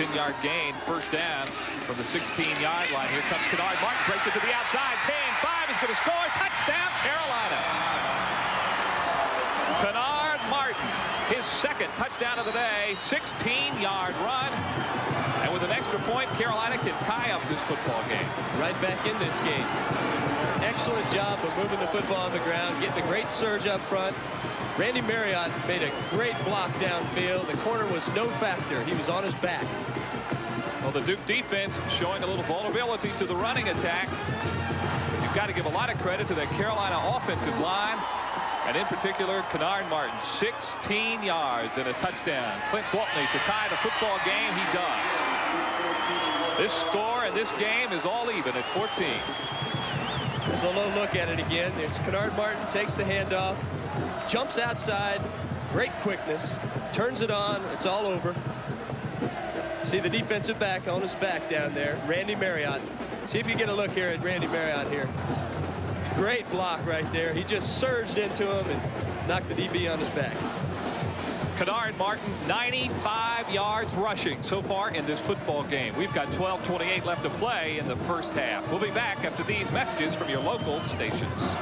10-yard gain, first down from the 16-yard line. Here comes Kennard Martin, breaks it to the outside. 10-5 is going to score. Touchdown, Carolina. Kennard Martin, his second touchdown of the day, 16-yard run. And with an extra point, Carolina can tie up this football game. Right back in this game. Excellent job of moving the football on the ground, getting a great surge up front. Randy Marriott made a great block downfield. The corner was no factor. He was on his back. Well, the Duke defense showing a little vulnerability to the running attack. You've got to give a lot of credit to that Carolina offensive line. And in particular, Kennard Martin, 16 yards and a touchdown. Clint Gwaltney to tie the football game. He does. This score and this game is all even at 14. There's a low look at it again. There's Kennard Martin takes the handoff, jumps outside, great quickness, turns it on. It's all over. See the defensive back on his back down there, Randy Marriott. See if you get a look here at Randy Marriott here. Great block right there. He just surged into him and knocked the DB on his back. Kennard Martin, 95 yards rushing so far in this football game. We've got 12-28 left to play in the first half. We'll be back after these messages from your local stations.